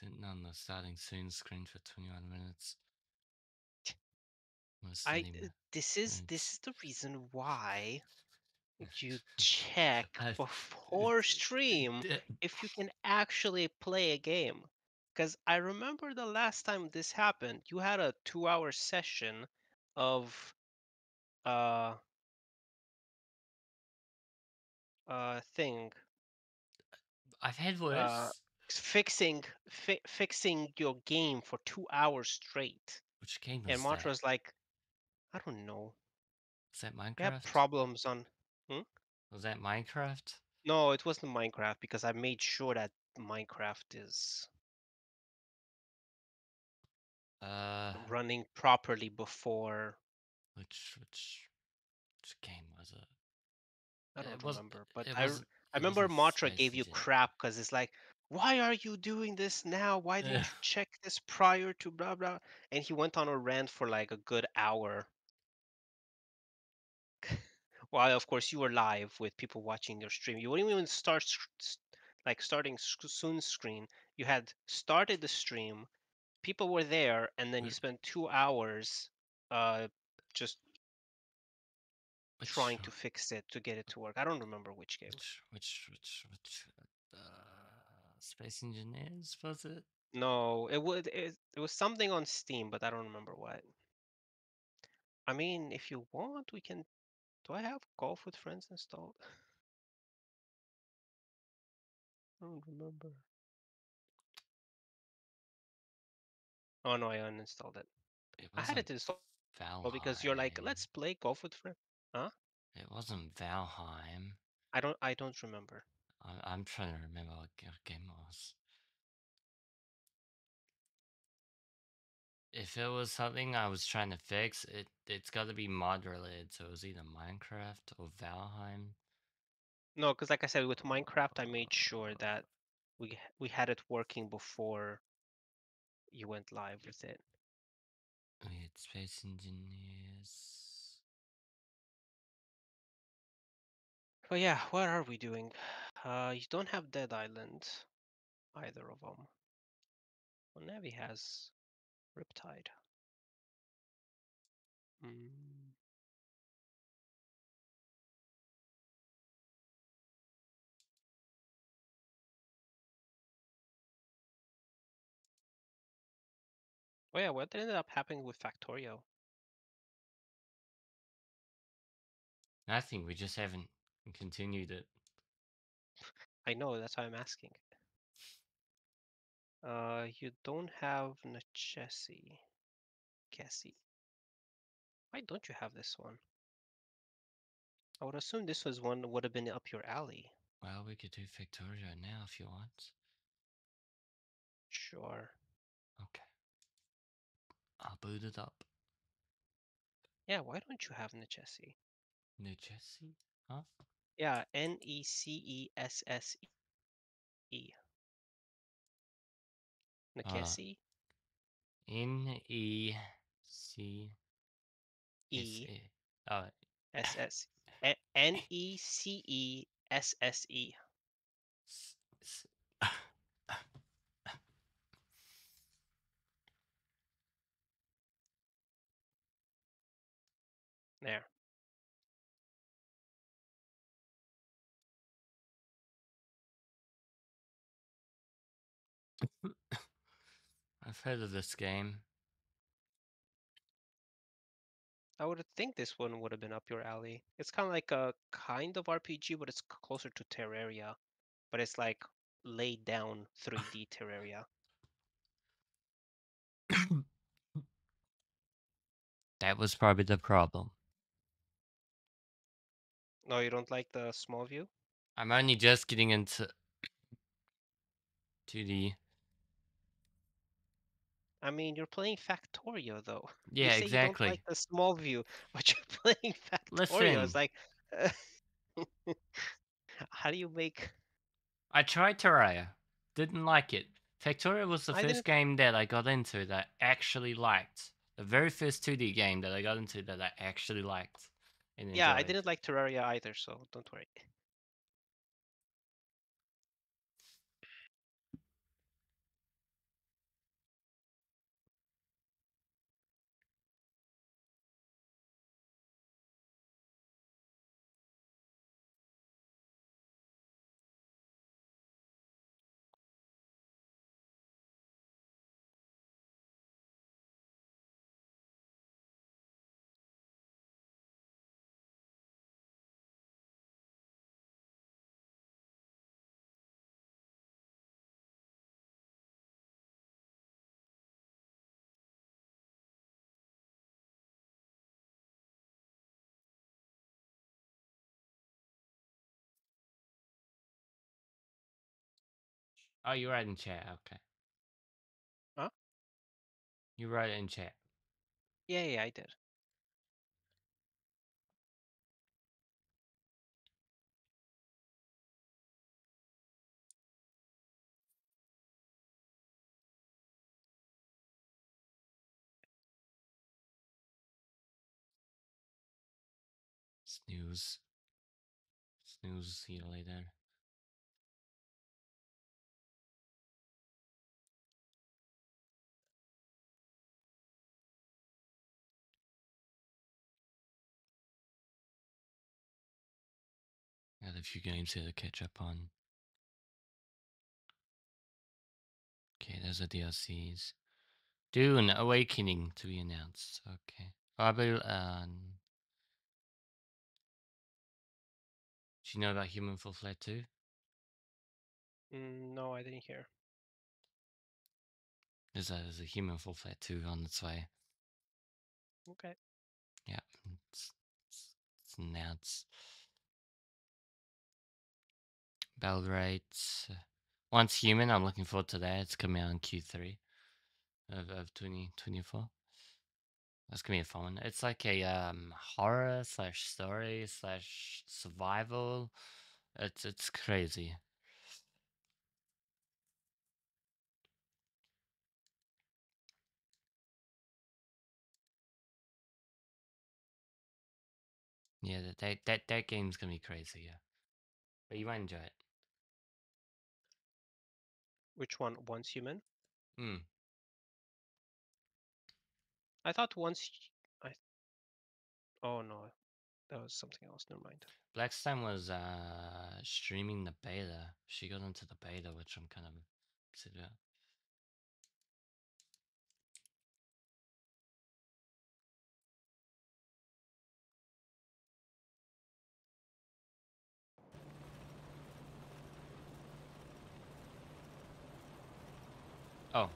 Sitting on the starting soon screen for 21 minutes. I uh, this is this is the reason why you check before stream if you can actually play a game. Because I remember the last time this happened, you had a two-hour session of uh uh thing I've had worse. Fixing fi- fixing your game for two hours straight, Which game was and March that? was like, I don't know, Is that we have Minecraft? problems on. was that Minecraft? No, it wasn't Minecraft because I made sure that Minecraft is Uh, running properly before. which which which game was it? I don't was- remember, but it I I remember Matra gave you crap because it's like, why are you doing this now? Why didn't you check this prior to blah blah? And he went on a rant for like a good hour. While of course you were live with people watching your stream. You wouldn't even start like starting soon screen. You had started the stream, people were there, and then you spent two hours, uh, just Which, trying to fix it to get it to work. I don't remember which game. which which which which uh, Space Engineers was it? No, it would it, it was something on Steam, but I don't remember what. I mean, if you want, we can. Do I have Golf with Friends installed? I don't remember. Oh no, I uninstalled it. It I had it installed Valheim. because you're like, let's play Golf with Friends. Huh? It wasn't Valheim. I don't. I don't remember. I, I'm trying to remember what ga- game was. If it was something I was trying to fix, it it's got to be mod related. So it was either Minecraft or Valheim. No, because like I said, with Minecraft, I made sure that we we had it working before you went live with it. Wait, Space Engineers. But yeah, what are we doing? Uh, you don't have Dead Island, either of them. Well, Navi has Riptide. Mm. Oh yeah, what ended up happening with Factorio? Nothing. We just haven't continued it. I know, that's why I'm asking. Uh, you don't have Necesse. Cassie. Why don't you have this one? I would assume this was one that would have been up your alley. Well, we could do Victoria now if you want. Sure. Okay. I'll boot it up. Yeah, why don't you have Necesse? Jersey? Huh? Yeah, N E C E S S E. Uh, Necesse? N E C S E uh, S S E- N E C E S S E. s- s- There. I've heard of this game. I would think this one would have been up your alley. It's kind of like a kind of RPG, but it's closer to Terraria. But it's like laid down 3D Terraria. That was probably the problem. No, you don't like the small view? I'm only just getting into 2D. I mean, you're playing Factorio though. Yeah, you say You don't exactly. like the small view, but you're playing Factorio. Listen. It's like, how do you make? I tried Terraria. Didn't like it. Factorio was the I first didn't- game that I got into that I actually liked. The very first 2D game that I got into that I actually liked. And Yeah, I didn't like Terraria either, so don't worry. Oh, you write in chat. Okay. Huh? You write it in chat. Yeah, yeah, I did. Snooze. Snooze. See you later. Got a few games here to catch up on. Okay, there's the DLCs. Dune Awakening to be announced. Okay. Babylon. Do you know about Human Fall Flat 2? Mm, no, I didn't hear. There's a, there's a Human Fall Flat 2 on its way. Okay. Yeah, it's, it's, it's announced. Bell rates. uh, Once Human, I'm looking forward to that. It's coming out in Q3 of, of 2024. That's gonna be a fun one. It's like a um horror slash story slash survival. It's it's crazy. Yeah, that that that, that game's gonna be crazy. Yeah, but you might enjoy it. Which one? Once human? Hmm. I thought once. I. Oh no, that was something else. Never mind. Blackstone was uh streaming the beta. She got into the beta, which I'm kind of upset about. Oh,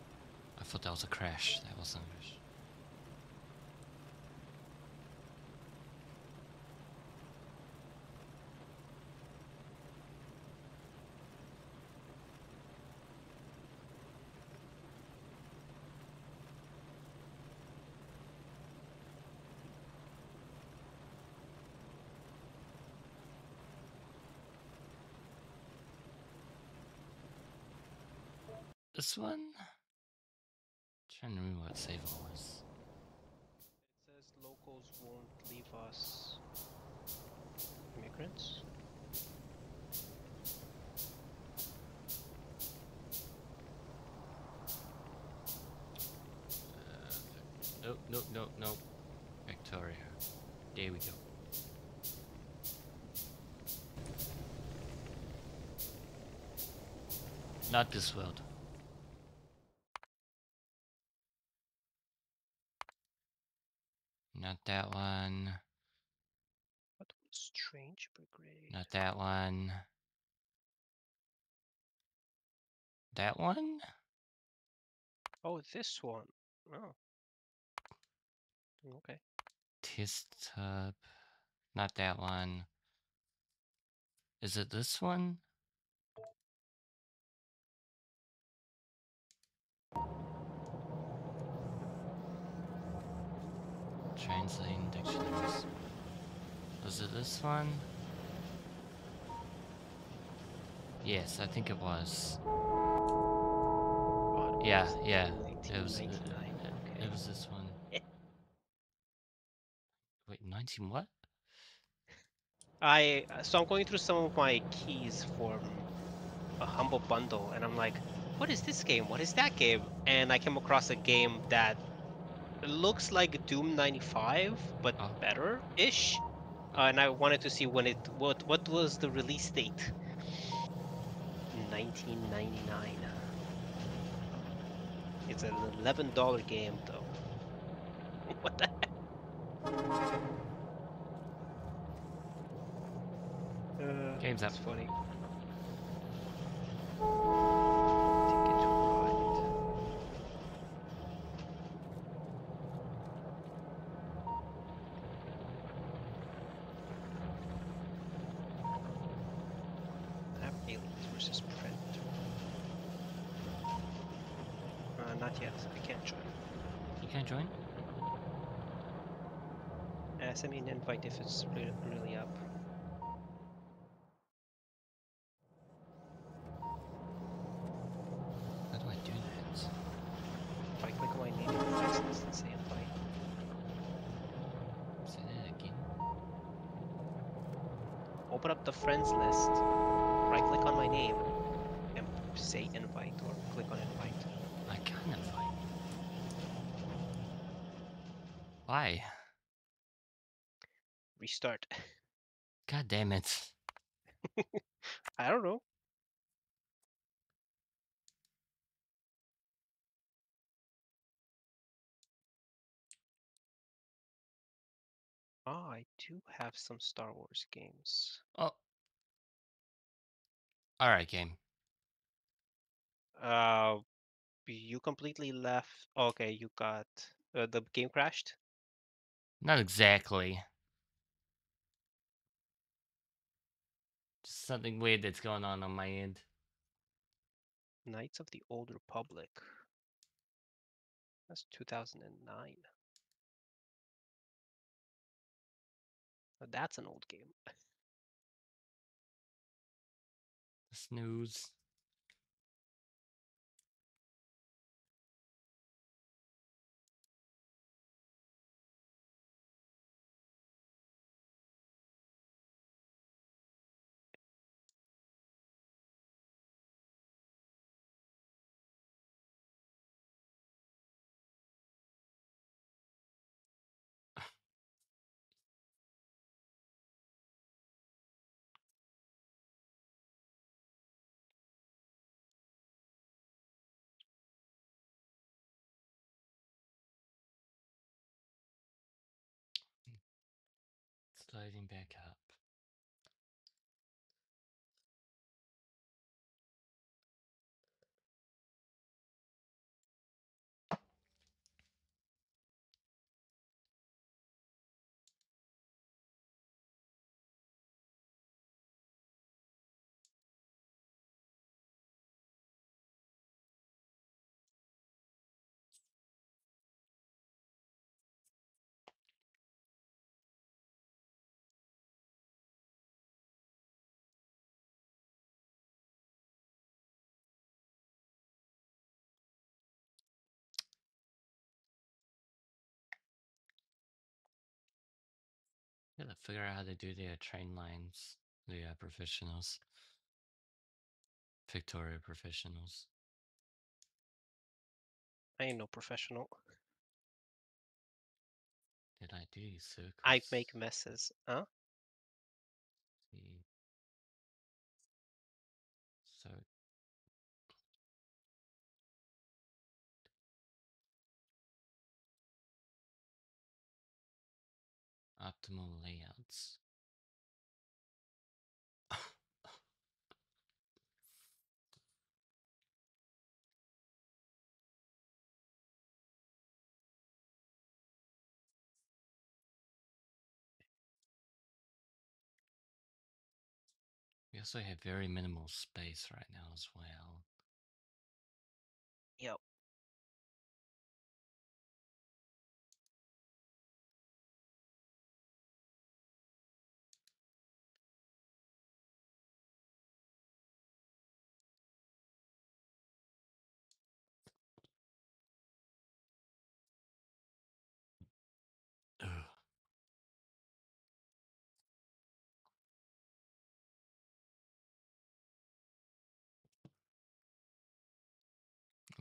I thought that was a crash. That wasn't a crash. This one? Trying to remember what save it was. It says locals won't leave us immigrants. Uh, nope, nope, nope, nope. Victoria. There we go. Not this world. Not that one. What was brigade? Not that one. That one? Oh, this one. Oh. Okay. Test tub. Not that one. Is it this one? Translating dictionaries. Was it this one? Yes, I think it was. Yeah, yeah. It was. It, it- it was this one. Wait, 19 what? I uh, so I'm going through some of my keys for a humble bundle, and I'm like, what is this game? What is that game? And I came across a game that looks like Doom 95, but Oh. better ish. Uh, and I wanted to see when it what what was the release date. 1999. It's an eleven dollar game though. what the heck? Uh, Game's up. That's funny. versus print. Uh, not yet. I can't join. You can't join? Uh, send me an invite if it's really up. Do have some Star Wars games. Oh. Alright, game. Uh, you completely left. Okay, you got uh, the game crashed. Not exactly. Just something weird that's going on on my end. Knights of the Old Republic. That's 2009. That's an old game. Snooze. Loading back up. Gotta figure out how to do the train lines. The uh, professionals. Victoria professionals. I ain't no professional. Did I do circles? I make messes. Huh? Optimal layouts. We also have very minimal space right now as well. Yep.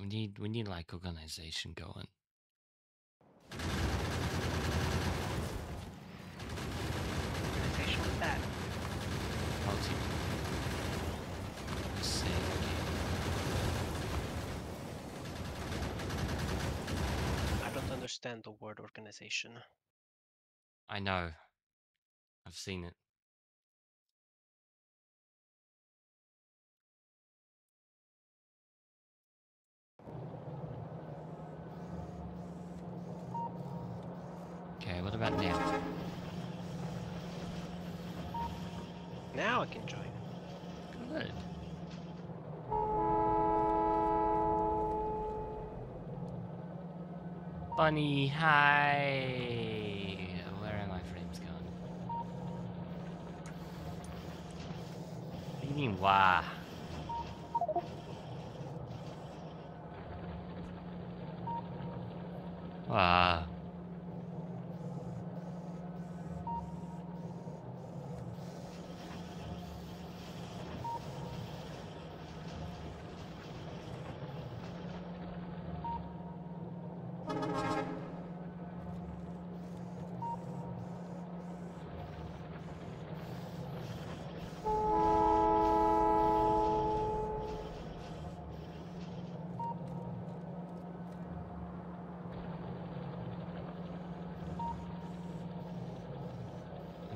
We need we need like organization going. Organization with that. Multi Save game. I don't understand the word organization. I know. I've seen it. Okay, what about now? Now I can join. Good. Bunny, hi. Where are my frames going? What do you mean, wah? Wow.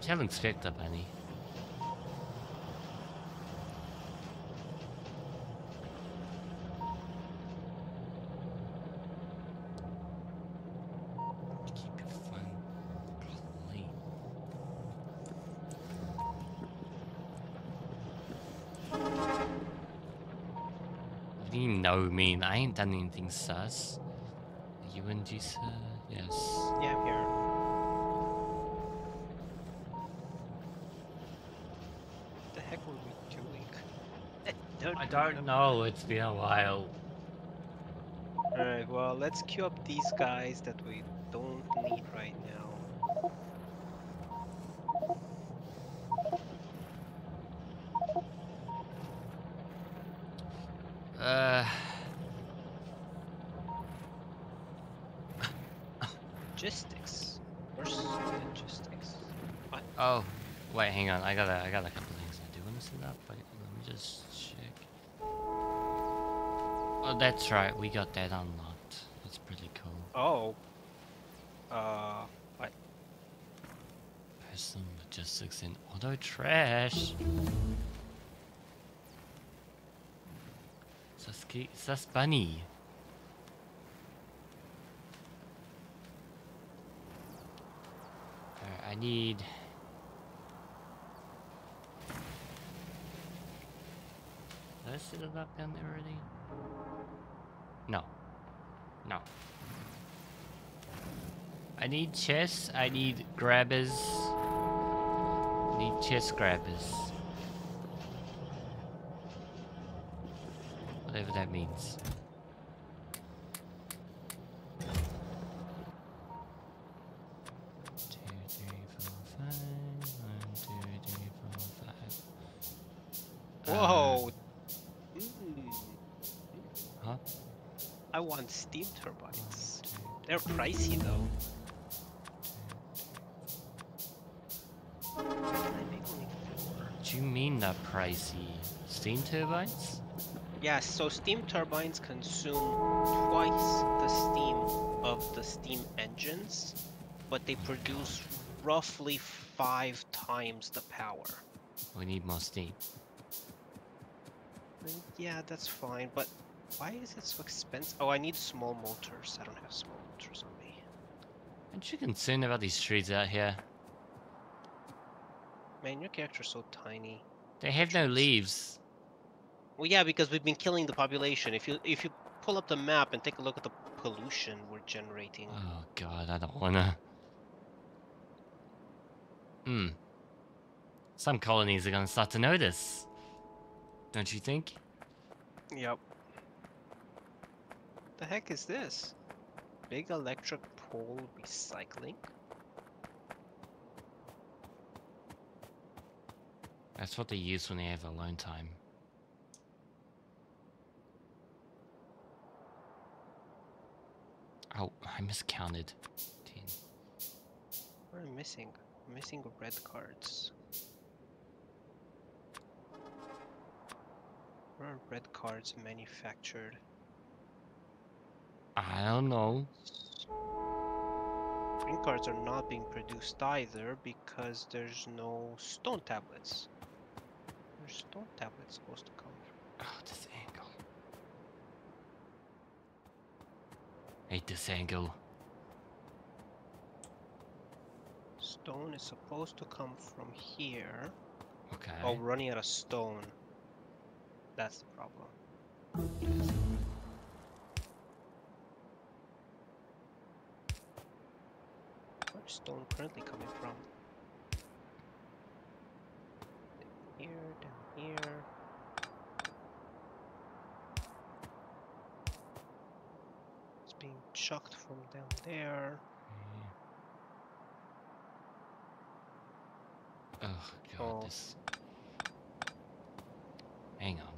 Haven't picked up any. You know mean? I ain't done anything sus. You and Jisa? Yes. Yeah, I'm here. Don't I don't know, it's been a while. Alright, well, let's queue up these guys that we don't need right now. Uh, Logistics. Where's logistics? What? oh, wait, hang on. I got a, I got a couple things I do want to set up. Wait, let me just. Oh, that's right. We got that unlocked. That's pretty cool. Oh. Uh, what? Personal logistics in auto trash. Sasuke, Sus Bunny. Alright, I need. Did I set it up down there already? No. No. I need chests, I need grabbers. I need chest grabbers. Whatever that means. Yes, so steam turbines consume twice the steam of the steam engines, but they produce roughly five times the power. We need more steam. Mm, Yeah, that's fine, but why is it so expensive? Oh, I need small motors. I don't have small motors on me. Aren't you concerned about these trees out here? Man, your character's so tiny. They have no leaves. Well, yeah, because we've been killing the population. If you if you pull up the map and take a look at the pollution we're generating. Oh god, I don't wanna. Hmm. Some colonies are gonna start to notice. Don't you think? Yep. The heck is this? Big electric pole recycling? That's what they use when they have alone time. Oh, I miscounted. Ten. What am missing? Missing red cards. Where are red cards manufactured? I don't know. Green cards are not being produced either because there's no stone tablets. Where's stone tablets supposed to come from? Oh, this angle. Hate this angle. Stone is supposed to come from here. Okay. Oh, running out of stone. That's the problem. Where's stone currently coming from? Here, down here. Chucked from down there. Oh god, Oh. this. Hang on.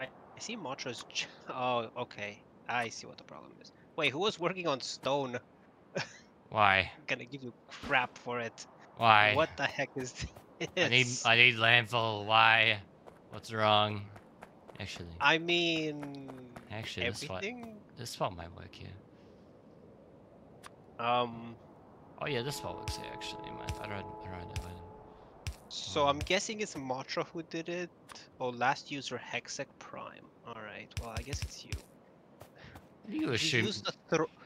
I I see Motra's. Oh, okay. I see what the problem is. Wait, who was working on stone? Why? I'm gonna give you crap for it. Why? What the heck is this? I need I need landfill. Why? What's wrong? Actually, I mean, actually, this spot this spot might work here. Um, Oh yeah, this spot works here. Actually, man. I don't I don't know. so I'm guessing it's Motra who did it. Oh, last user Hexeq Prime. All right. Well, I guess it's you. You assume. You use the throw.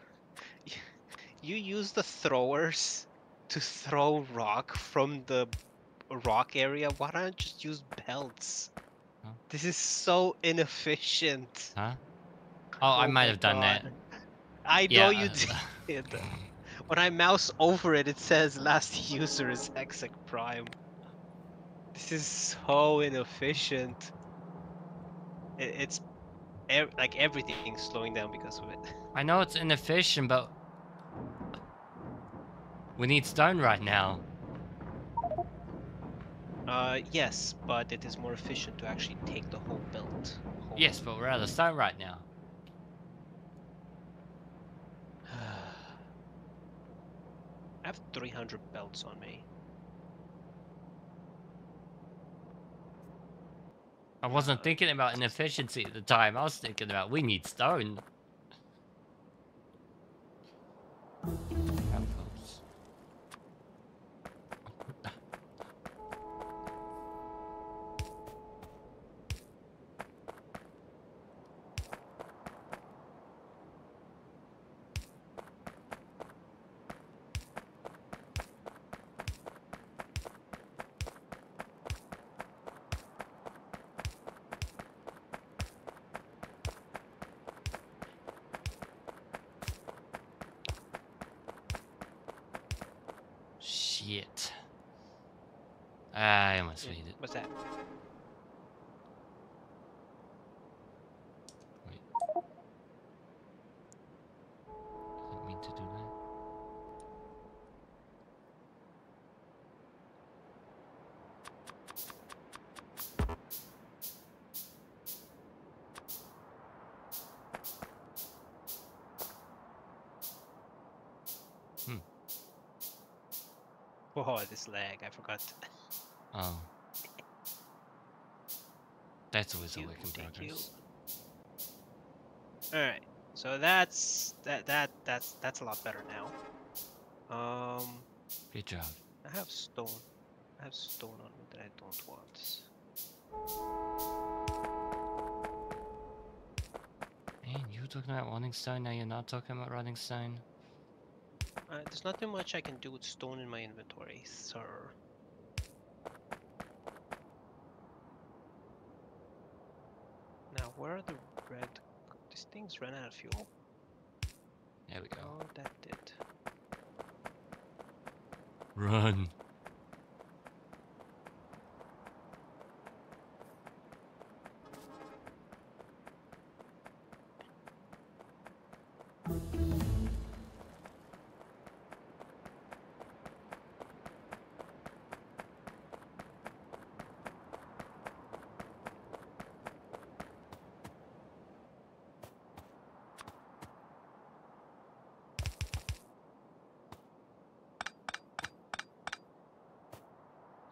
You use the throwers to throw rock from the rock area. Why don't you just use belts? Huh? This is so inefficient. Huh? Oh, I Oh might have done that. I Yeah. know you did. When I mouse over it, it says last user is Hexeq Prime. This is so inefficient. It, it's ev- like everything's slowing down because of it. I know it's inefficient, but we need stone right now. Uh, yes, but it is more efficient to actually take the whole belt. whole- Yes, but we're out of stone right now. Have 300 belts on me. I wasn't thinking about inefficiency at the time. I was thinking about we need stone. This lag, I forgot. Oh. That's always a work in progress. Alright, so that's that that that's that's a lot better now. Um, Good job. I have stone. I have stone on me that I don't want. Man, you were talking about running stone, now you're not talking about running stone. Uh, there's nothing much I can do with stone in my inventory, sir. Now, where are the red? These things ran out of fuel. There we go. Oh, that did. Run.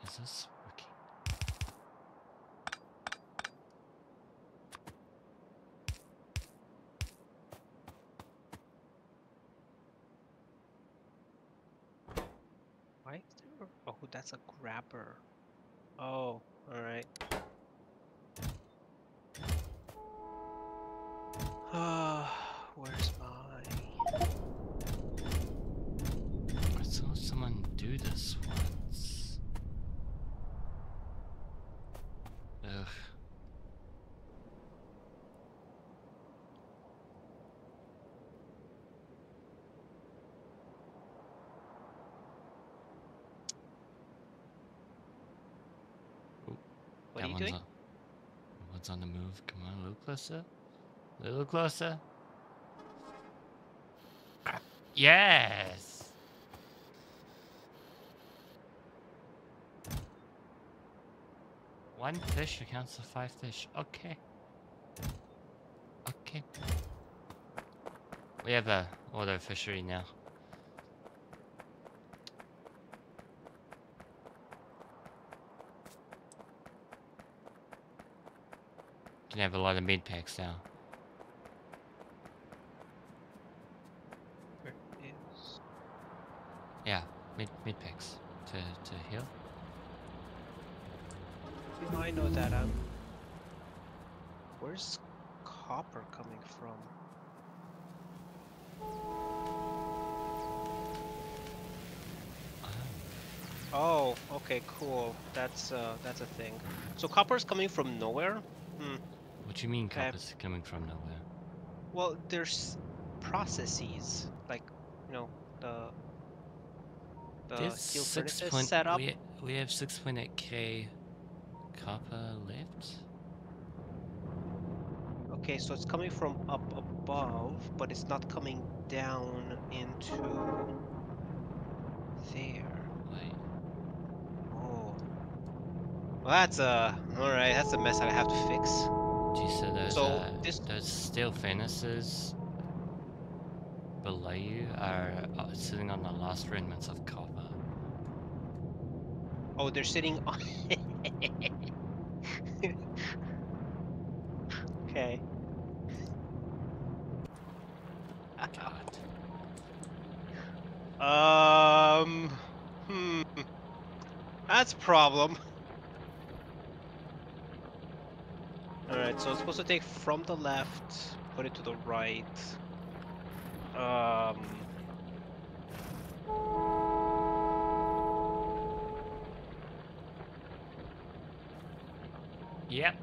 Is this working? Why is there? Oh, that's a grabber. Oh, alright. Ah, where's my? I saw someone do this once. Ugh. What that are you one's doing? On, one's on the move. Come on, a little closer. A little closer. Yes. One fish accounts for five fish. Okay. Okay. We have a auto fishery now. Can have a lot of mid packs now. Where is- Yeah, mid mid packs to to heal. You know, I know that. Um, where's copper coming from? Oh, Oh, okay, cool. That's uh, that's a thing. So copper is coming from nowhere. Hmm. What do you mean Okay. copper's coming from nowhere? Well, there's processes like you know the the There's steel six point. set up. We we have six point eight k copper left. Okay, so it's coming from up above, but it's not coming down into there. Wait, Oh. Well, that's a all right. That's a mess that I have to fix. Do you see those So, uh, this- those steel furnaces below you are uh, sitting on the last remnants of copper? Oh, they're sitting on. okay. God. Um. Hmm. That's a problem. So it's supposed to take from the left, put it to the right. Um. Yep.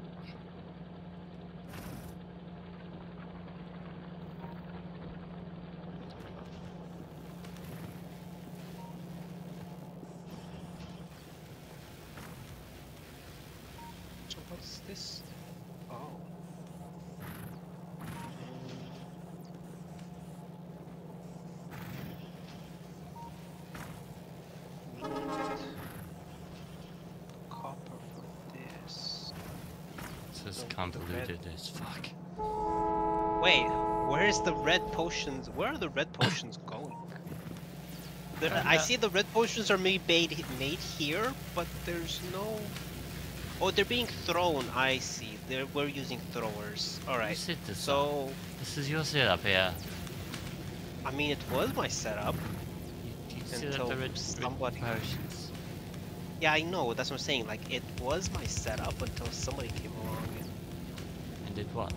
So what's this? Oh. We need copper for this. This is So the red- convoluted as fuck. Wait, where's the red potions? Where are the red potions going? There, I see the red potions are made, made made here, but there's no. Oh, they're being thrown. I see. They're, we're using throwers. All right. Who right. set this up? So, This is your setup here. I mean, it was my setup. You, you set up Until the red, red potions. Yeah, I know. That's what I'm saying. Like, it was my setup until somebody came along and did what?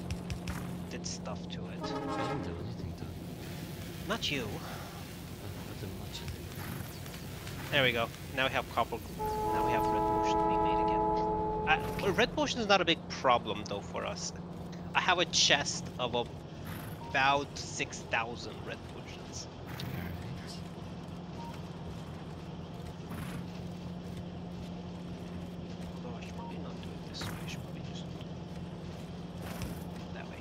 did stuff to it. I didn't do anything to it. Not you. I wasn't much of it. There we go. Now we have copper. Now we have red potions being made again. Uh, red potion is not a big problem though for us. I have a chest of about six thousand red potions. Alright. Although I should probably not do it this way. I should probably just that way.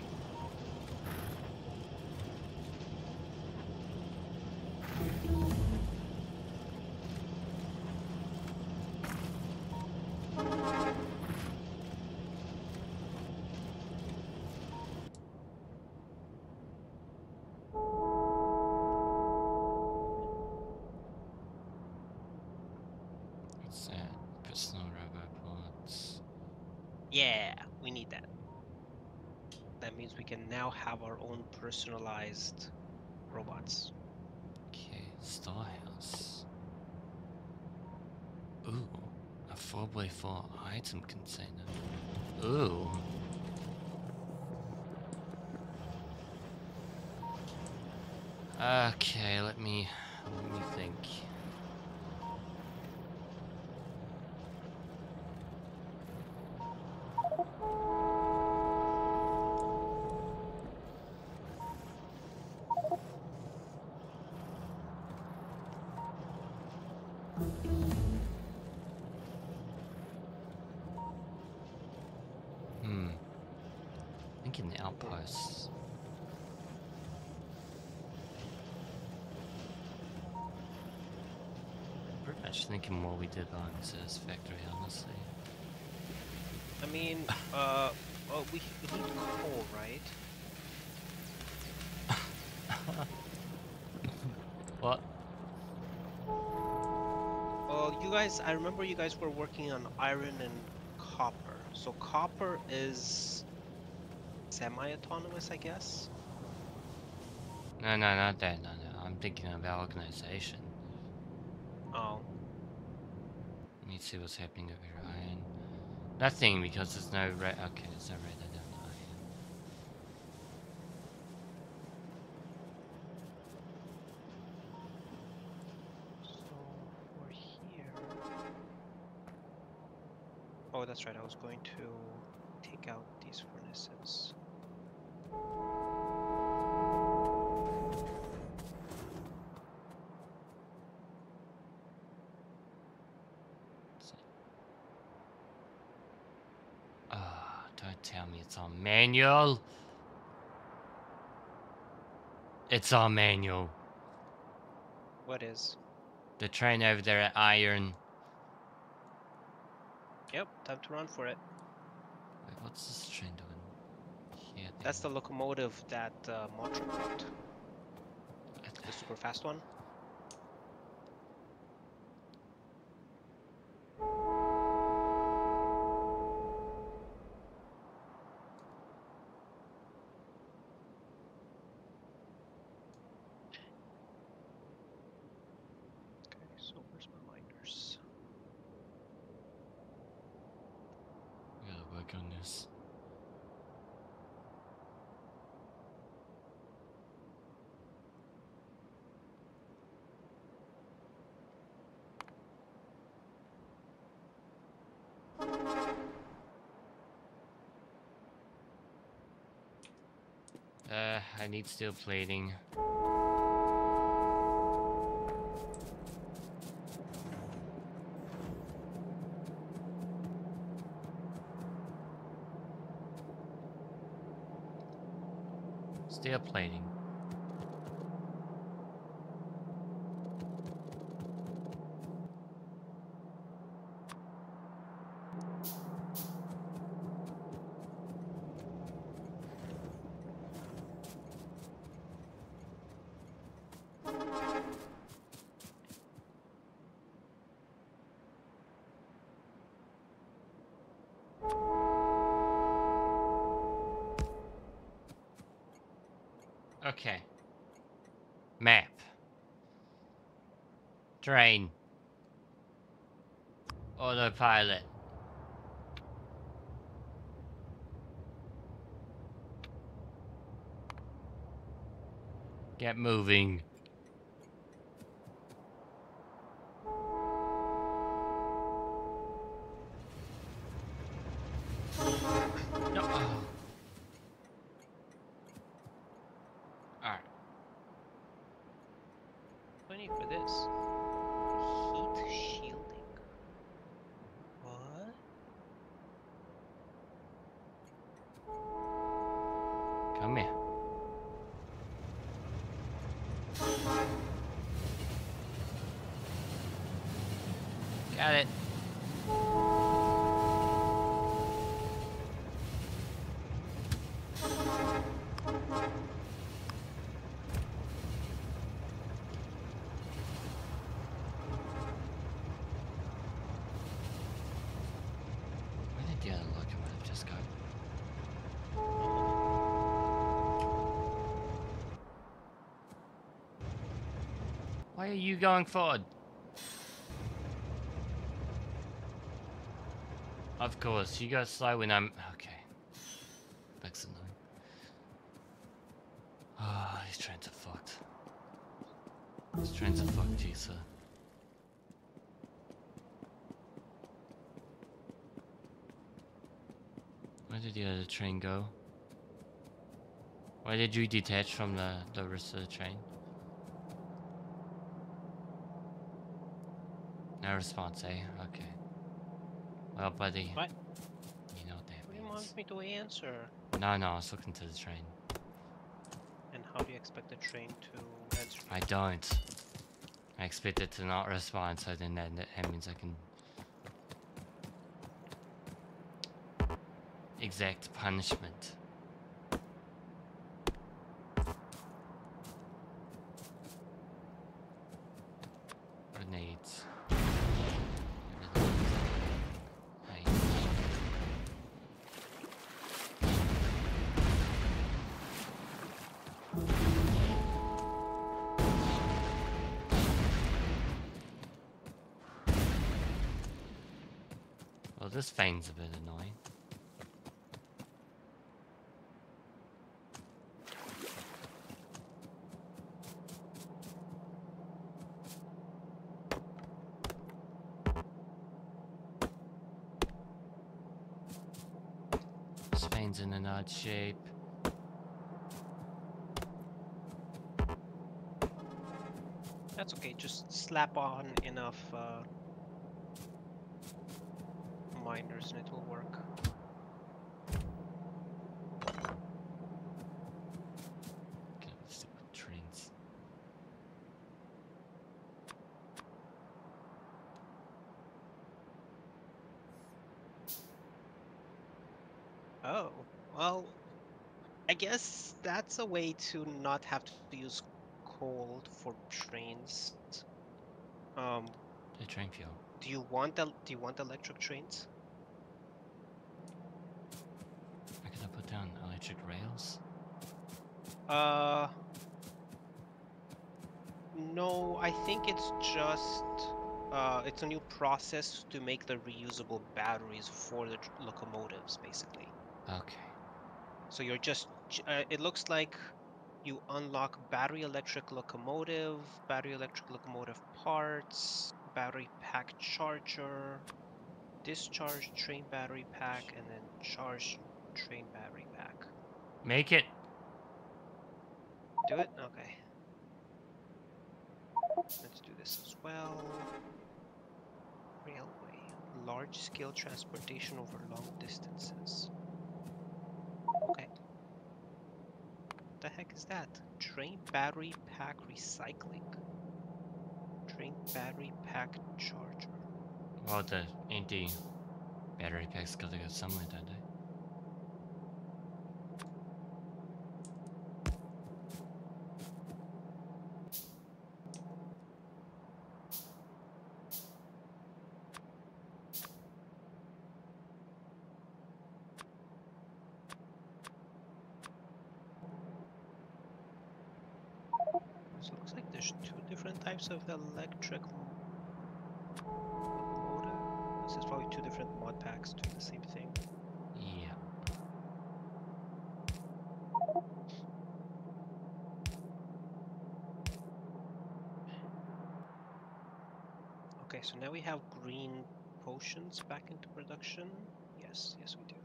What's that? Personal roboports. Yeah, we need that. That means we can now have our own personalized robots. Okay, storehouse. Ooh, a 4x4 item container. Ooh. Okay, thinking the outposts. Pretty much thinking what we did on Satisfactory, honestly. I mean, uh, oh, we, we need coal, right? What? Well, you guys, I remember you guys were working on iron and copper. So copper is semi-autonomous, I guess. No, no, not that. No, no. I'm thinking about organization. Oh, Let me see what's happening over here. Iron. Nothing because there's no red. Okay, there's no red. I don't know. so we're here. Oh, that's right. I was going to take out these furnaces. Ah, don't tell me it's on manual. It's on manual. What is? The train over there at Iron. Yep, time to run for it. Wait, what's this train doing? That's the locomotive that uh, Motra brought. The super fast one. Okay, so where's my miners? We gotta work on this. Uh, I need steel plating. Steel plating. Okay. Map. Train. Autopilot. Get moving. You going forward? Of course, you go slow when I'm... Okay. That's annoying. Ah, these trains are fucked. These trains are fucked, Jesus. Where did the other train go? Why did you detach from the, the rest of the train? No response, eh? Okay. Well, buddy. What? You know what What do that you want me to answer? No, no, I was looking to the train. And how do you expect the train to answer? I don't. I expect it to not respond, so then that, that means I can exact punishment. A bit annoying. Spain's in an odd shape. That's okay. Just slap on enough uh, and it will work. Trains. Oh, well, I guess that's a way to not have to use coal for trains. Um, The train fuel. do you want el- do you want electric trains? I could I put rails? Uh, no, I think it's just uh, it's a new process to make the reusable batteries for the locomotives, basically. Okay. So you're just uh, it looks like you unlock battery electric locomotive, battery electric locomotive parts, battery pack charger, discharge train battery pack, and then charge train battery. Make it! Do it? Okay. Let's do this as well. Railway. Large scale transportation over long distances. Okay. The heck is that? Train battery pack recycling. Train battery pack charger. Well, the empty battery packs gotta go somewhere, don't they? So it looks like there's two different types of electric locomotive. This is probably two different mod packs doing the same thing. Yeah. Okay, so now we have green potions back into production. Yes, yes we do.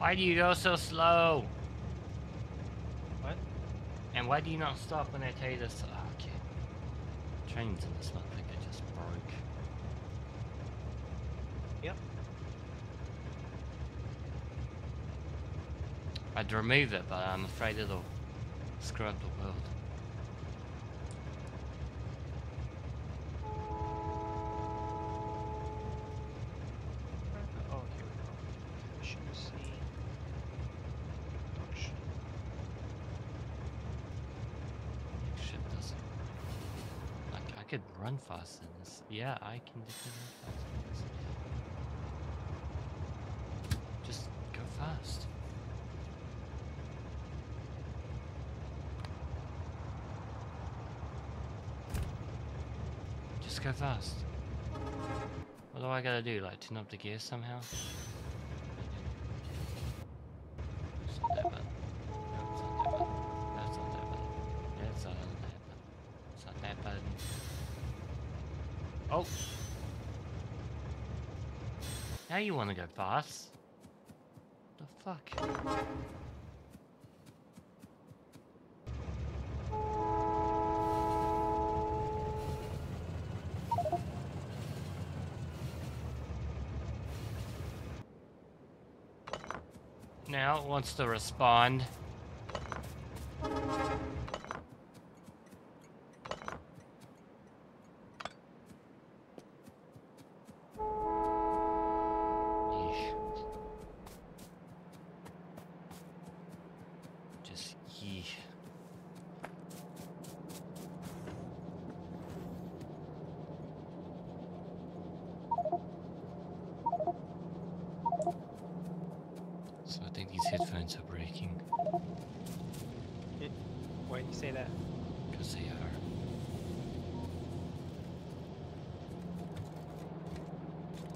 Why do you go so slow? What? And why do you not stop when I tell you to stop? Oh, okay. Trains in this motherfucker just broke. Yep. I'd remove it, but I'm afraid it'll screw up the world. Oh, here we go. Efficiency. Production. Shit doesn't. Like, I Yeah, I can definitely run fast in this. Just go fast. Just go fast. What do I gotta do? Like, tune up the gear somehow? It's not that bad. No, it's not that bad. No, it's not that bad. Yeah, it's not that bad. It's not that bad. Oh! You wanna go fast? The fuck? Now it wants to respond. Yeesh. Just yeesh. So I think these headphones are breaking Why do you say that? because they are.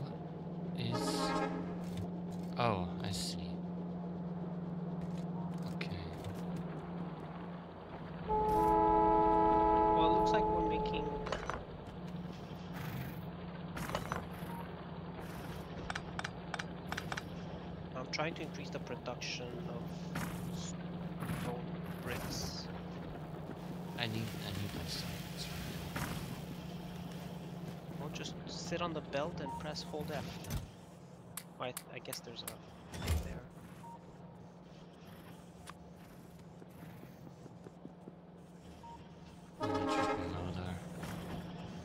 What is? Oh, I see. Okay. Well, it looks like we're making. I'm trying to increase the production of stone bricks. I need I need those stones. Well, just sit on the belt and press hold F. Oh, I, I guess there's a there.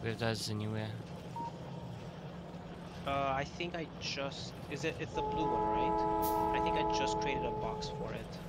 We have anywhere? Uh, I think I just is it? It's the blue one, right? I think I just created a box for it.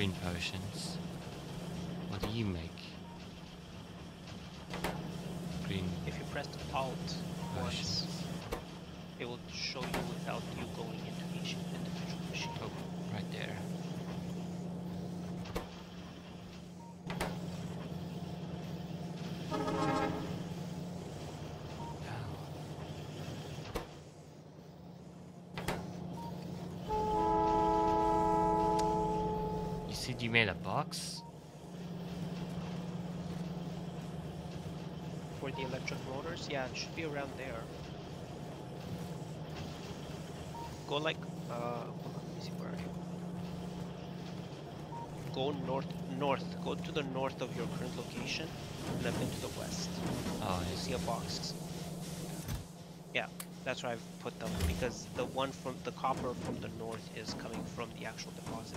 Green potions. What do you make? Green If you press Alt once, potions. it will show you without you going into each individual machine. Oh, right there. You made a box? For the electric motors, yeah, it should be around there. Go like, uh, hold on, let me see where are you? go north, north, go to the north of your current location, and then to the west. Oh, You see a box. Yeah, that's where I've put them because the one from the copper from the north is coming from the actual deposit.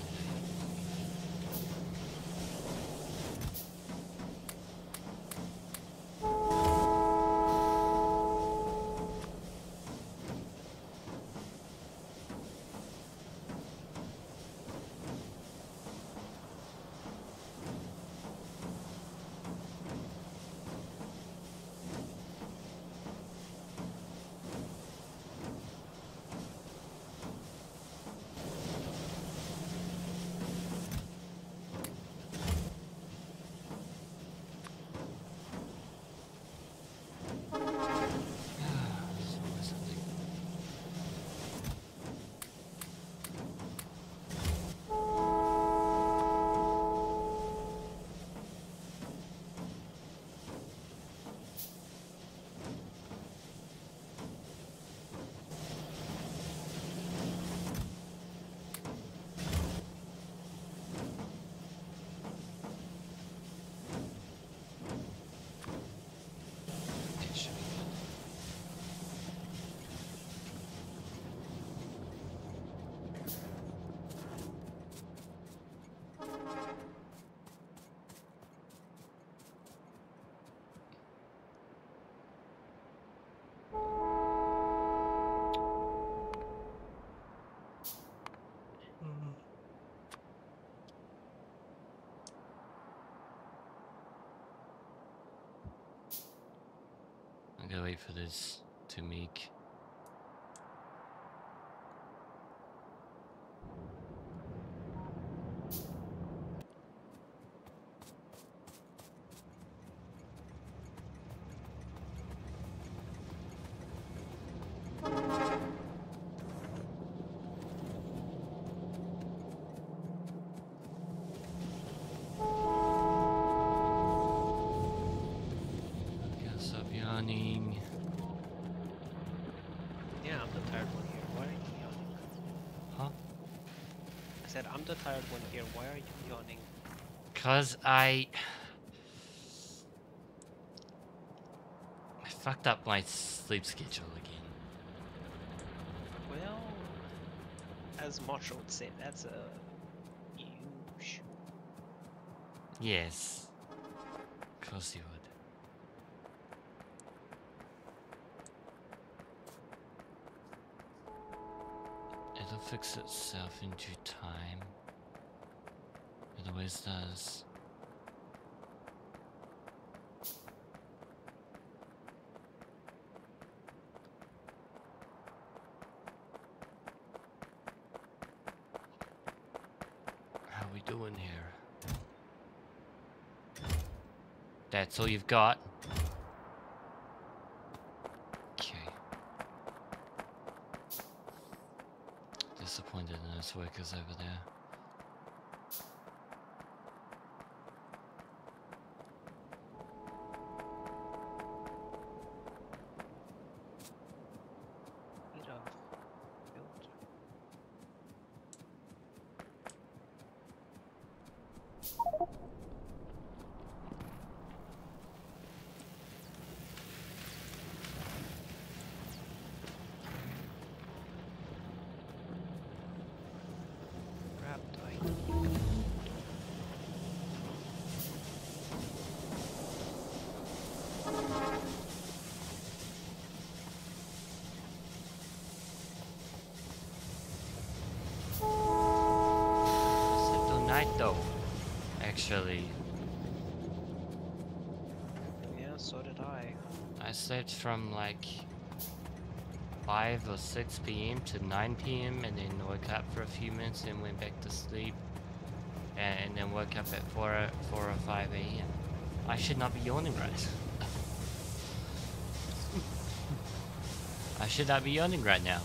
Wait for this to make. I'm the tired one here. Why are you yawning? Cause I I fucked up my sleep schedule again. Well, as Macho would say, that's a huge. Yes. Of course you would. It'll fix itself in due time. Always does. How we doing here? That's all you've got? Okay. Disappointed in those workers over there. Bit of build. Crap, I Slept all night though. Actually, Yeah, so did I. I slept from like 5 or 6 p.m. to 9 p.m. and then woke up for a few minutes and went back to sleep. And then woke up at 4, or- 4 or 5 a.m. I should not be yawning right. I should not be yawning right now.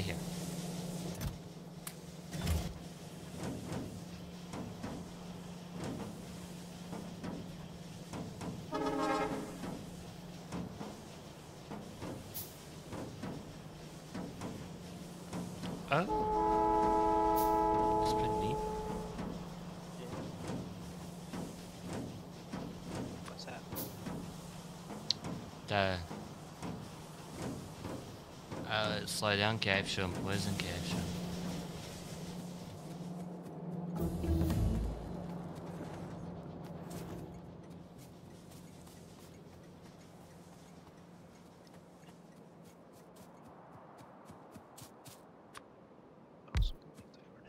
Right here. Oh. That's pretty neat. What's that? The uh, slow down capsule, poison capsule.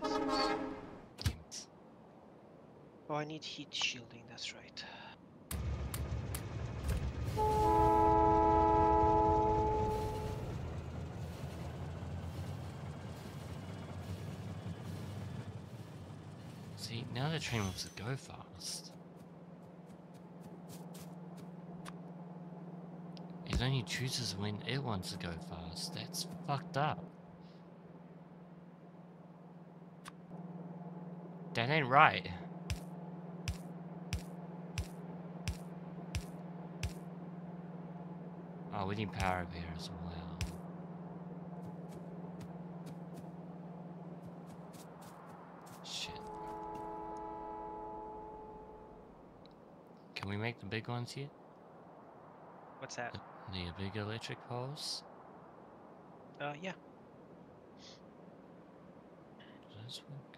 Oh, Oh, I need heat shielding, that's right. Now the train wants to go fast. It only chooses when it wants to go fast. That's fucked up. That ain't right. Oh, we need power up here as well. Shit. Can we make the big ones here? What's that? The big electric poles? Uh, yeah. Does this work?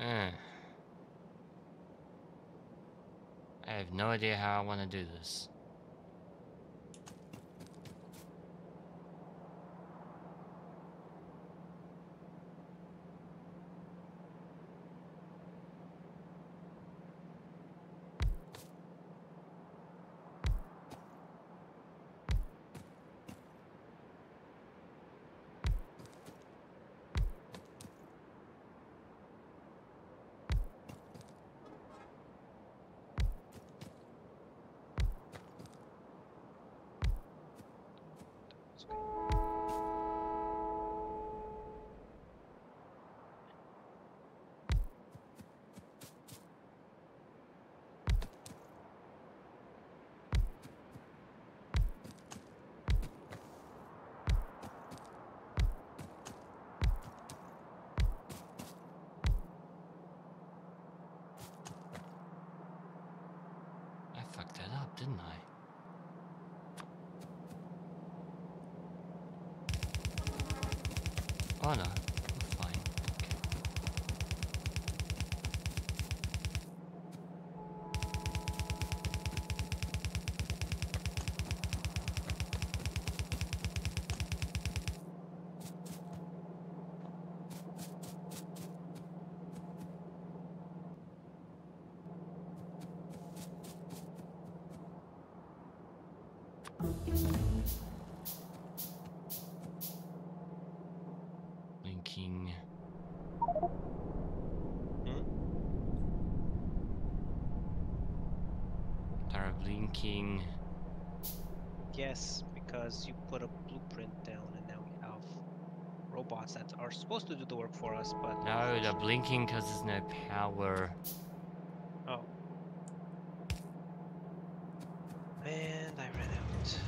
Okay. Uh. I have no idea how I want to do this. Fucked that up, didn't I? Oh no, we're fine. Okay. Blinking. Hmm? Blinking. Yes, because you put a blueprint down and now we have robots that are supposed to do the work for us, but No, they're blinking because there's no power. oh. And I ran out.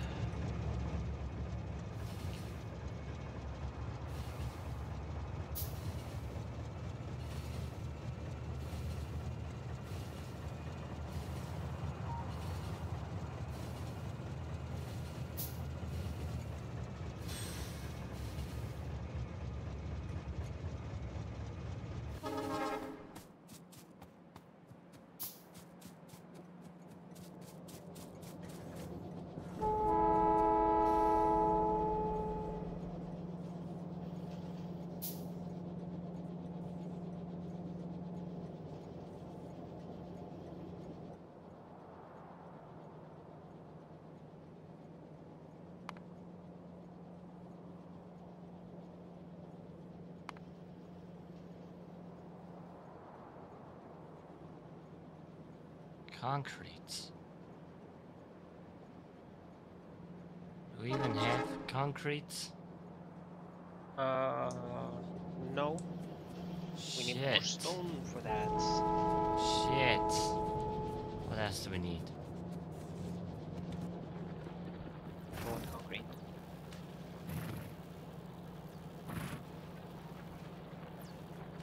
Concrete. Do we even have concrete? Uh, no. We need more stone for that. Shit. What else do we need? More concrete.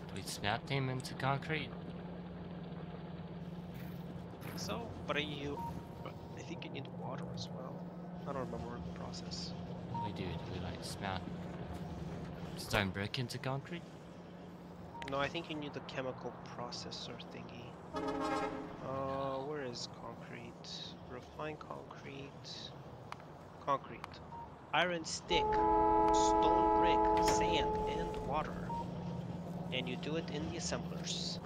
Do we smelt them into concrete? I think so. But are you? but I think you need water as well. I don't remember the process. What do we do? We like smelt stone brick into concrete? No, I think you need the chemical processor thingy. Uh, where is concrete? Refined concrete. Concrete. Iron stick, stone brick, sand, and water. And you do it in the assemblers.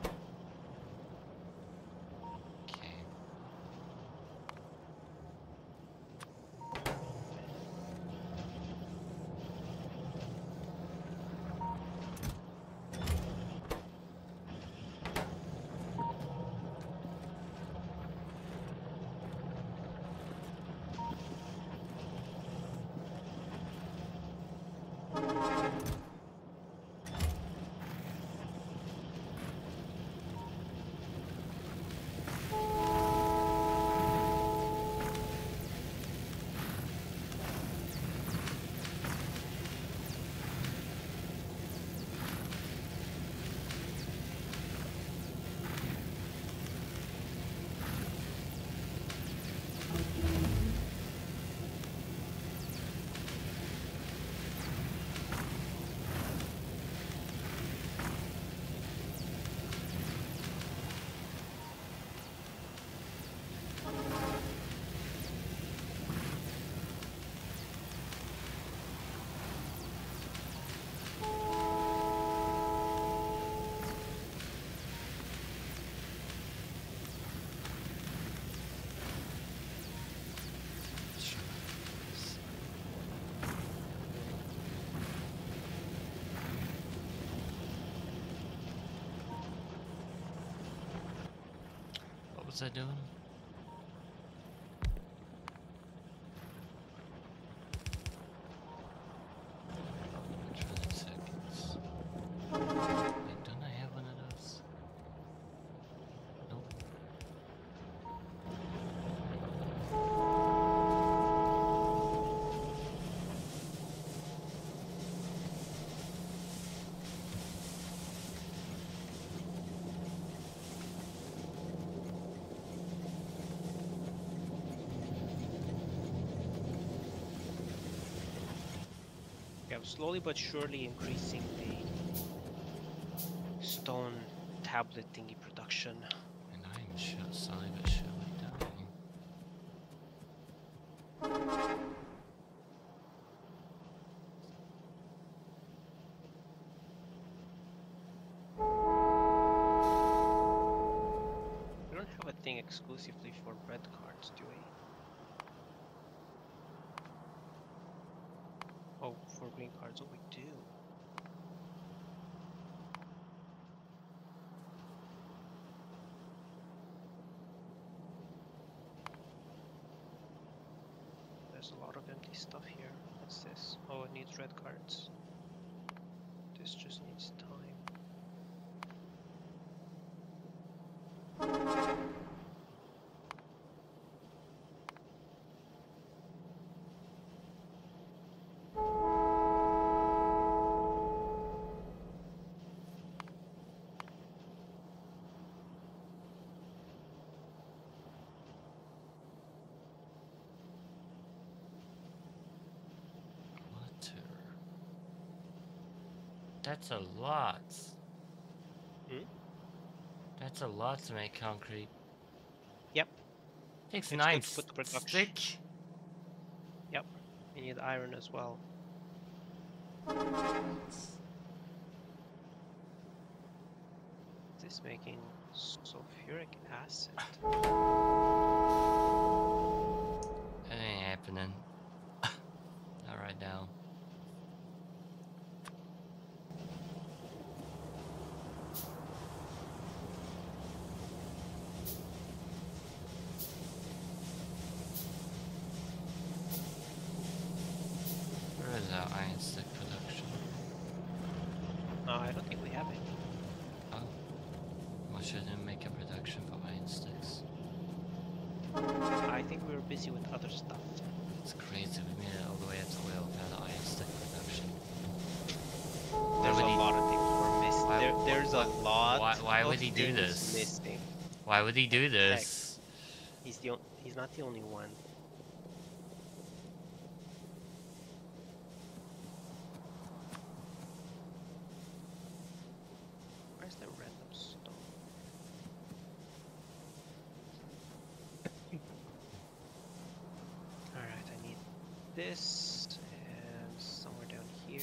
Was I doing? Twenty seconds. Wait, don't I have one of those? Nope. Yeah, I'm slowly but surely increasing the stone tablet thingy production. And I'm sure, slowly but surely dying. We don't have a thing exclusively for red cards, do we? Oh, for green cards, what we do. There's a lot of empty stuff here. What's this? Oh, it needs red cards. This just needs time. Water. That's a lot. Hmm? That's a lot to make concrete. Yep. Takes It's nine good for the production. stick. You need iron as well. Is this making sulfuric acid? That ain't happening. Not right now. without iron stick production. No, I don't think we have any. Oh. Why shouldn't make a production for iron sticks? I think we were busy with other stuff. It's crazy, we made it all the way up to oil without iron stick production. There's a lot of things we're missing. why- There, there's a lot. why- why would he do things this? Missing. Why would he do this? He's the. He's not the only one. Where's the random stone? Alright, I need this and somewhere down here.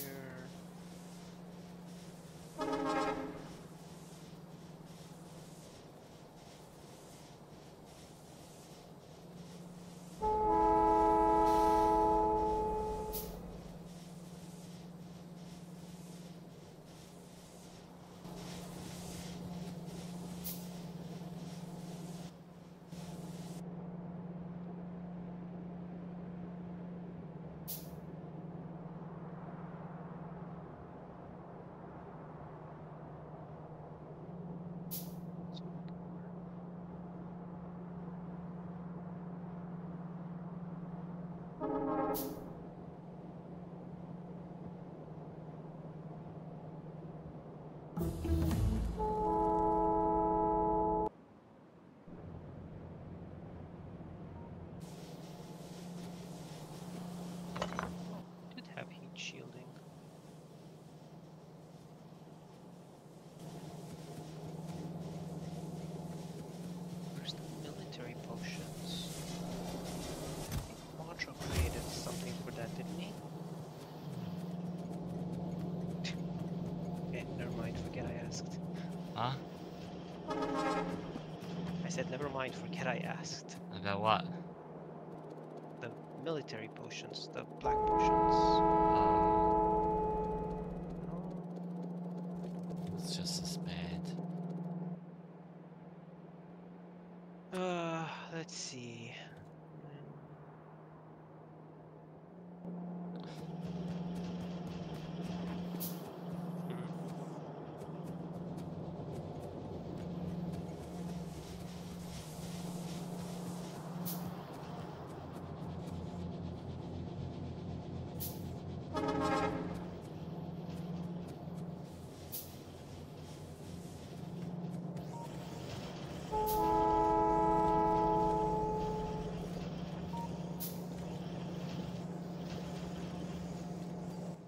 Did have heat shielding. Where's the military potions? Modro created something for that, didn't he? okay, never mind, forget I asked. Huh? I said never mind, forget I asked. About what? The military potions, the black potions. Oh, it's just as bad. Uh, let's see.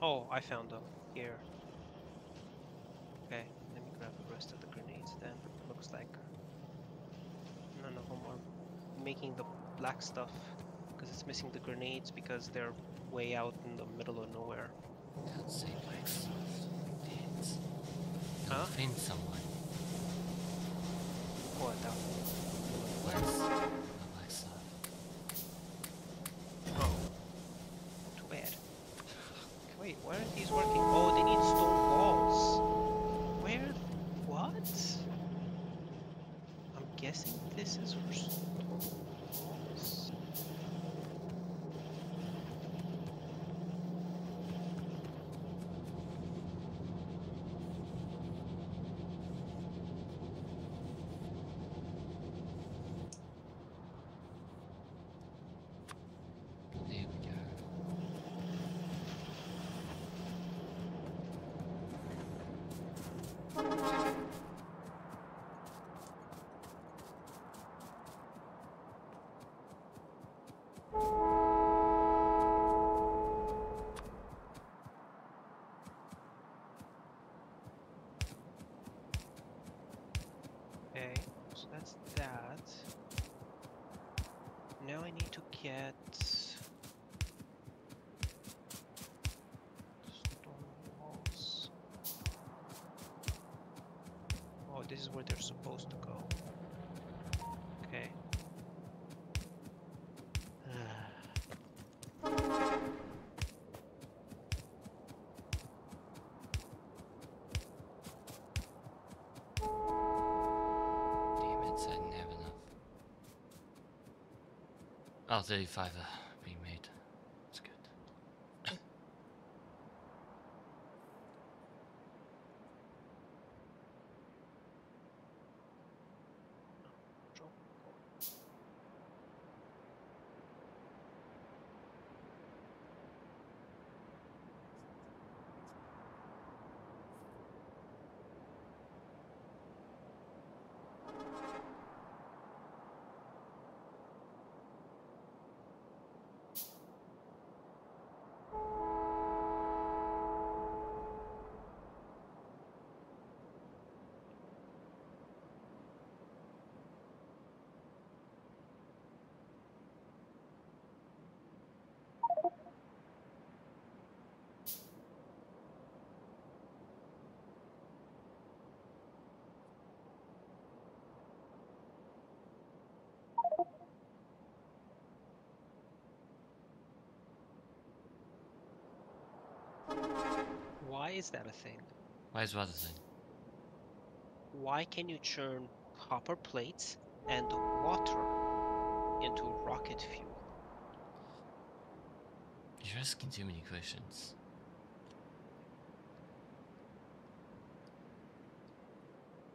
Oh, I found them here. Okay, let me grab the rest of the grenades then. Looks like none of them are making the black stuff because it's missing the grenades because they're way out in the middle of nowhere. Don't say black stuff. Huh? Offend someone. What? That, black stuff? oh, too bad. Wait, why aren't these working? Oh, they need stone walls. Where? What? I'm guessing this is for stone walls. There we go. Okay, so that's that. Now Walls. Oh, this is where they're supposed to go. 35 uh, being made. That's good. Why is that a thing? Why is what a thing? Why can you churn copper plates and water into rocket fuel? You're asking too many questions.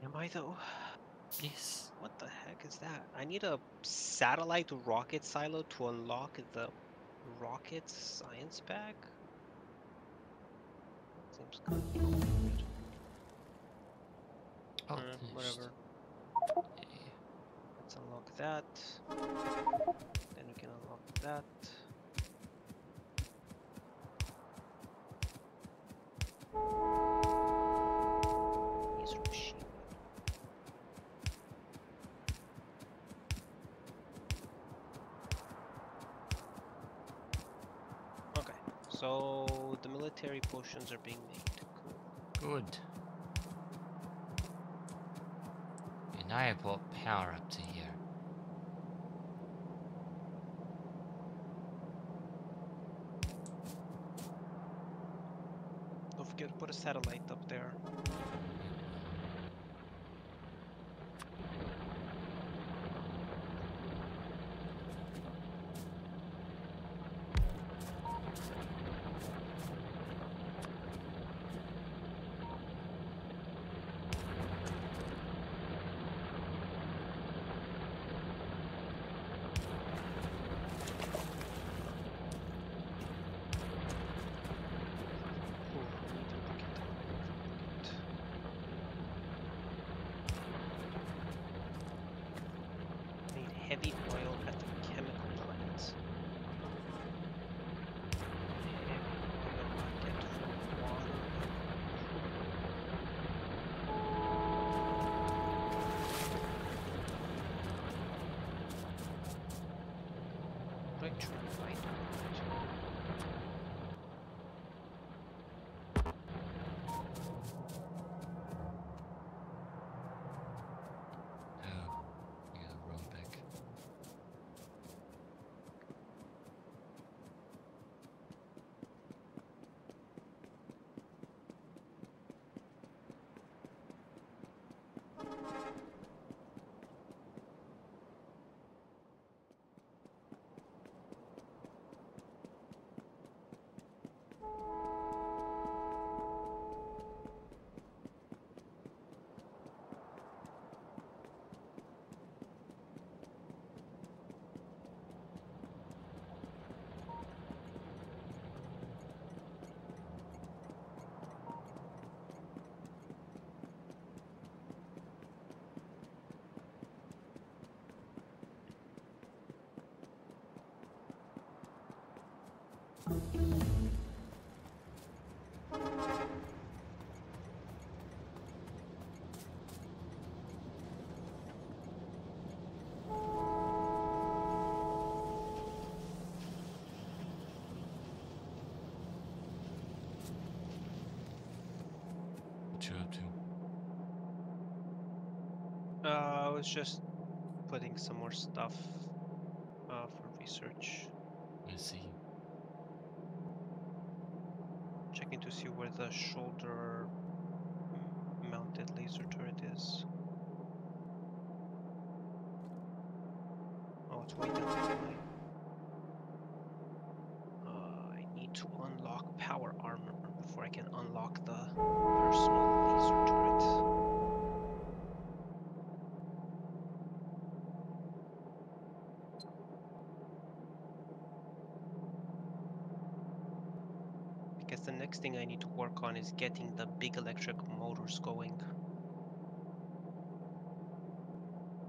Am I though? Yes. What the heck is that? I need a satellite rocket silo to unlock the rocket science bag? Seems kind of weird. Oh, Uh, whatever. Yeah. Let's unlock that. Then we can unlock that. Okay, so military potions are being made. Cool. Good. And I have brought power up to here. Don't forget to put a satellite up there. Uh, I was just putting some more stuff uh, for research, I see. checking to see where the shoulder mounted laser turret is. Oh, it's way down. Uh, I need to unlock power armor before I can unlock the personal laser turret. Because the next thing I need to work on is getting the big electric motors going.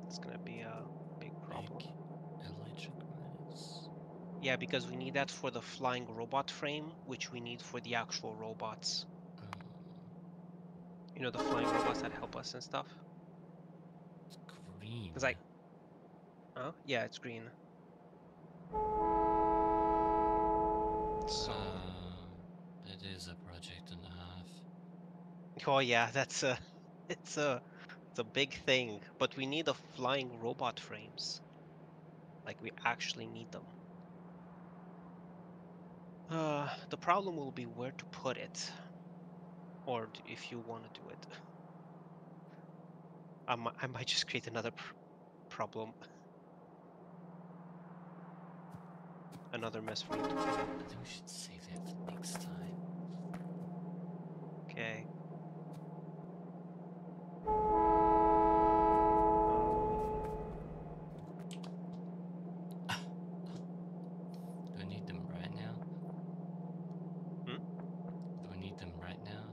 It's gonna be a big problem. Big electric motors. Yeah, because we need that for the flying robot frame, which we need for the actual robots. Um, You know, the flying robots that help us and stuff. it's green. Cause I, huh? Yeah, it's green. So, Um, that is a project and a half. oh yeah, that's a, it's a, it's a big thing. But we need the flying robot frames. Like we actually need them. Uh, the problem will be where to put it. or if you want to do it. I might, I might just create another pr- problem. Another mess for you to. I think we should save that for next time. Okay. Do we need them right now? Hmm? Do we need them right now?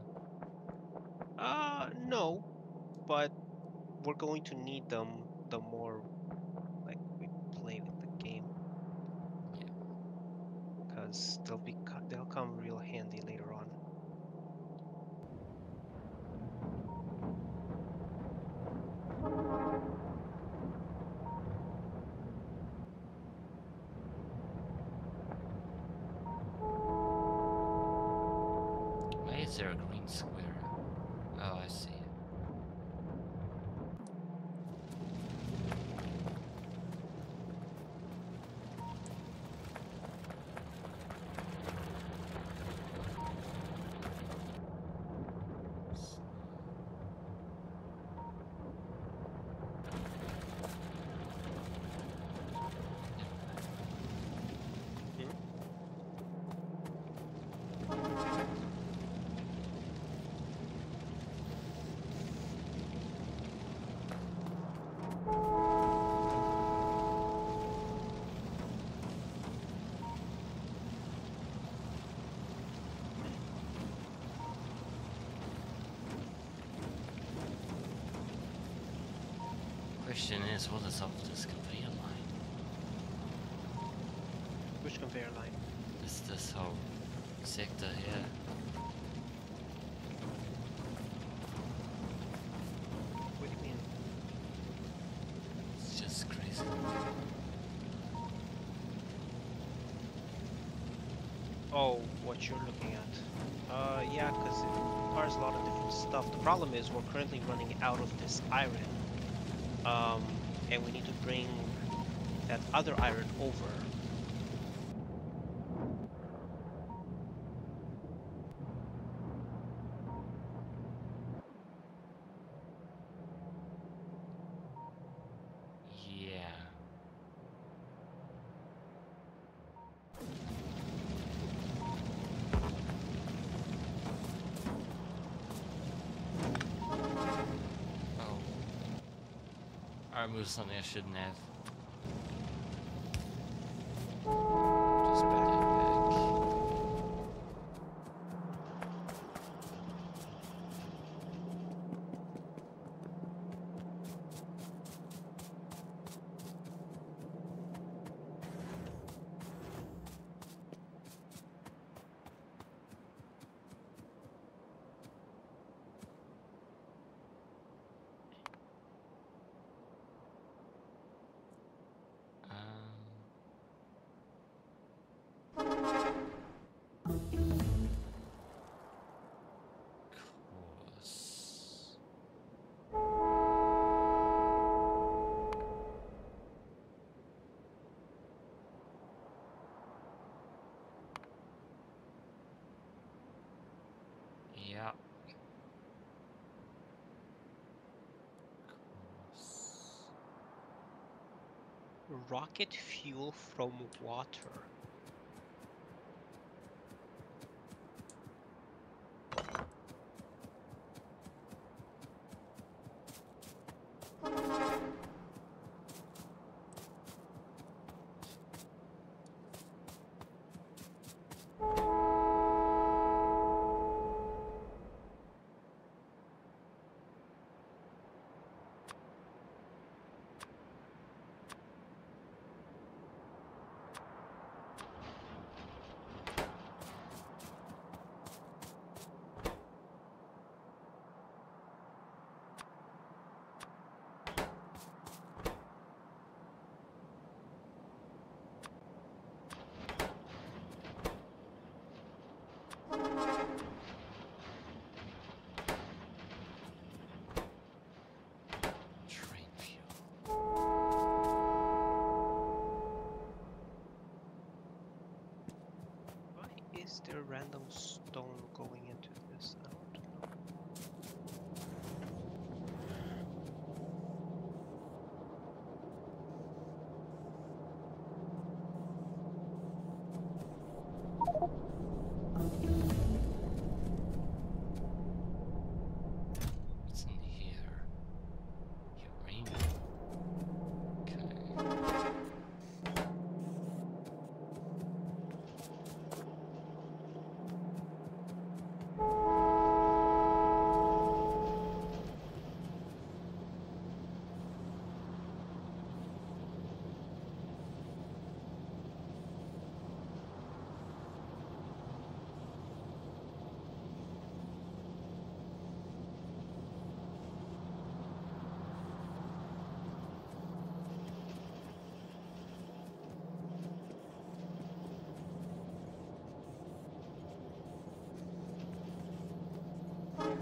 Uh, no, but we're going to need them the more like we play with the game. Yeah. Because they'll be co- they'll come real handy later on. Why is there a green square? Oh, I see. Question is, what is up with this conveyor line? Which conveyor line? This this whole sector here. What do you mean? It's just crazy. Oh, what you're looking at. Uh, yeah, because it requires a lot of different stuff. The problem is we're currently running out of this iron. Um, and we need to bring that other iron over. Removed something I shouldn't have. Rocket fuel from water.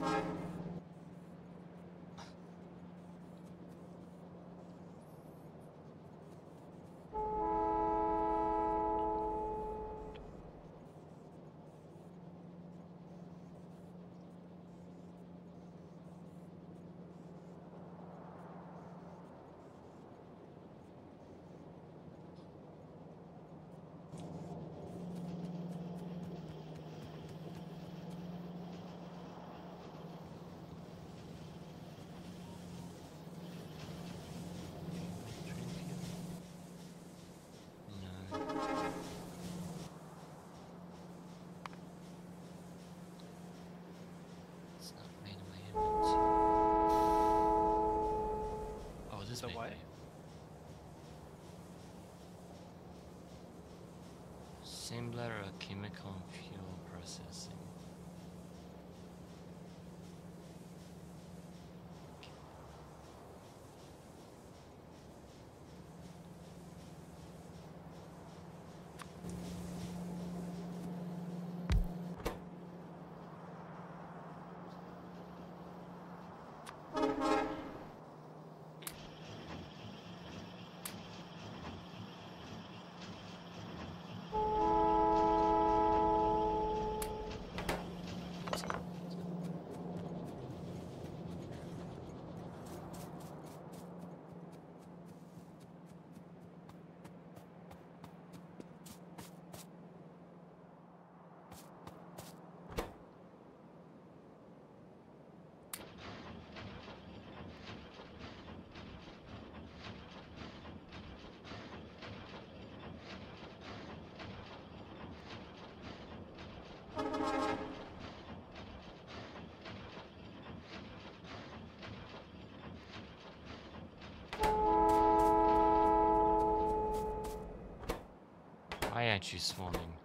No. It's not made in my inventory. Oh, it is The made what? by- Assembler or chemical fuel processing. Why aren't you spawning?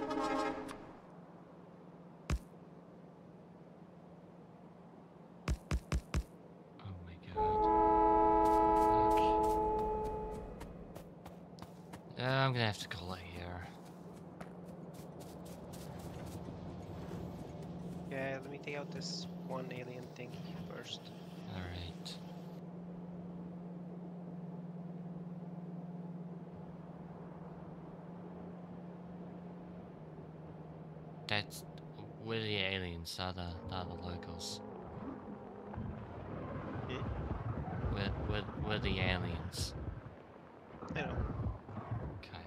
Oh I'm gonna have to call it here. Yeah, let me take out this one alien thing first. Alright. That's we're the aliens. They're the, they're the locals. Hmm? We're, we're, we're the aliens. I know. Okay.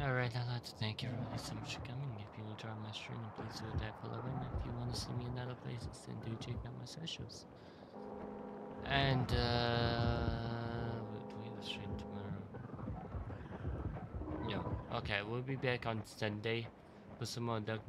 Alright, I'd like to thank everybody so much for coming. If you enjoyed my stream, please do that following. If you want to see me in other places, then do check out my socials. And, uh, do we have a stream tomorrow? No. Okay, we'll be back on Sunday for some more Duck